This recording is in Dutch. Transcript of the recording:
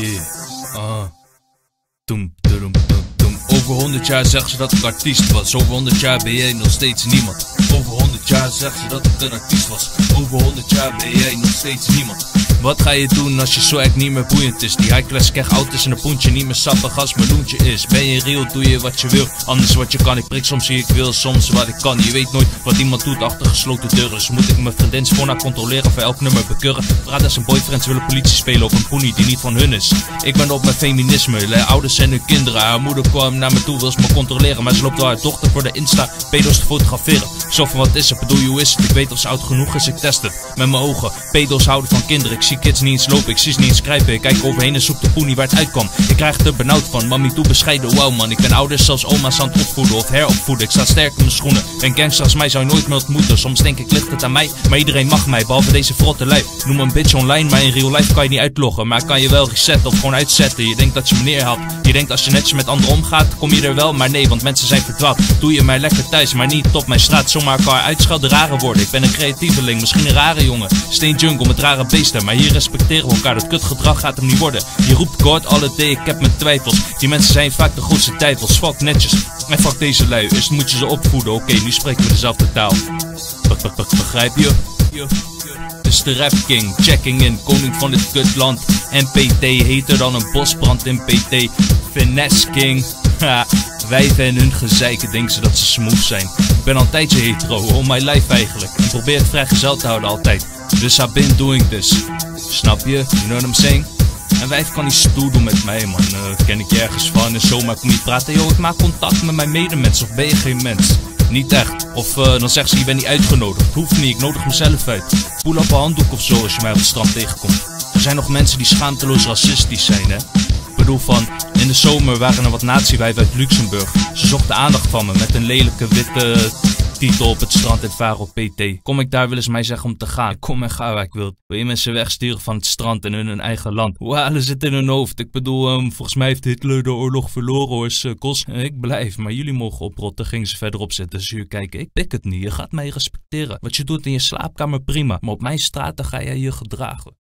Yeah, ah. Toem, toem. Over 100 jaar zeggen ze dat ik artiest was. Over 100 jaar ben jij nog steeds niemand. Over 100 jaar zeggen ze dat ik een artiest was. Over 100 jaar ben jij nog steeds niemand. Wat ga je doen als je swag niet meer boeiend is? Die high-class keg oud is en een poentje niet meer sappig als meloentje is. Ben je real, doe je wat je wil. Anders wat je kan. Ik prik soms wie ik wil, soms wat ik kan. Je weet nooit wat iemand doet achter gesloten deuren. Dus moet ik mijn vriendin naar controleren voor elk nummer bekeuren. Braders en boyfriends willen politie spelen op een poenie die niet van hun is. Ik ben op mijn feminisme. Le ouders en hun kinderen. Haar moeder kwam naar me toe, wil ze me controleren. Maar ze loopt haar dochter voor de Insta pedo's te fotograferen. Zo van wat is het, bedoel je hoe is het? Ik weet of ze oud genoeg is, ik test het. Met mijn ogen, pedo's houden van kinderen. Zie kids niet lopen, ik zie ze niet kruipen. Ik kijk overheen en zoek de poenie waar het uitkwam. Ik krijg er benauwd van, mami toe bescheiden, wow man. Ik ben ouders, zelfs oma's aan het opvoeden of heropvoeden. Ik sta sterk in mijn schoenen. Een gangster als mij zou je nooit meer ontmoeten. Soms denk ik, ligt het aan mij, maar iedereen mag mij, behalve deze frotte lui. Noem een bitch online, maar in real life kan je niet uitloggen. Maar kan je wel resetten of gewoon uitzetten. Je denkt dat je me neerhaalt. Je denkt als je netjes met anderen omgaat, kom je er wel. Maar nee, want mensen zijn verdwaald. Doe je mij lekker thuis, maar niet op mijn straat. Zomaar elkaar uitschelden, rare woorden. Ik ben een creatieveling, misschien een rare jongen. Steen jungle met rare beesten, maar hier respecteren we elkaar. Dat kutgedrag gaat hem niet worden. Je roept God alle day, ik heb mijn twijfels. Die mensen zijn vaak de grootste twijfels. Fuck netjes. En fuck deze lui, eerst moet je ze opvoeden. Oké, nu spreken we dezelfde taal. Begrijp je? Dus de rap king, checking in, koning van dit kutland. NPT, heter dan een bosbrand in PT. Finesse king, ha. Wijven en hun gezeiken denken ze dat ze smooth zijn. Ik ben al een tijdje hetero, all my life eigenlijk. En probeer het vrijgezel te houden altijd. Dus I've been doing this. Snap je? You know what I'm saying? En wijf kan niet stoer doen met mij, man. Uh, ken ik je ergens van en zomaar kom niet praten. Yo, ik maak contact met mijn medemens of ben je geen mens? Niet echt. Of uh, dan zegt ze, je bent niet uitgenodigd. Hoeft niet, ik nodig mezelf uit. Poel op een handdoek of zo als je mij op het strand tegenkomt. Er zijn nog mensen die schaamteloos racistisch zijn, hè? Ik bedoel van, in de zomer waren er wat natiewijven uit Luxemburg. Ze zochten aandacht van me met een lelijke witte titel op het strand in Varo PT. Kom ik daar, willen ze mij zeggen om te gaan. Ik kom en ga waar ik wil. Wil je mensen wegsturen van het strand en in hun eigen land? Hoe halen ze het in hun hoofd? Ik bedoel, um, volgens mij heeft Hitler de oorlog verloren hoor, sukkels. Ik blijf, maar jullie mogen oprotten. Gingen ze verderop zitten, zuur kijken. Ik pik het niet, je gaat mij respecteren. Wat je doet in je slaapkamer prima, maar op mijn straat dan ga jij je gedragen.